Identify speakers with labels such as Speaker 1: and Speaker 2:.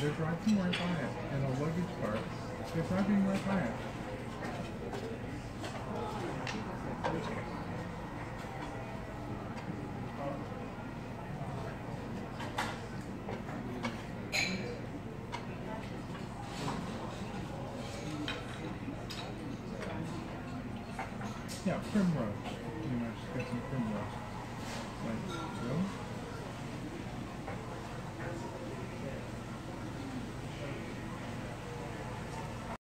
Speaker 1: They're driving right by it in a luggage cart. They're driving right by it. Yeah, primrose.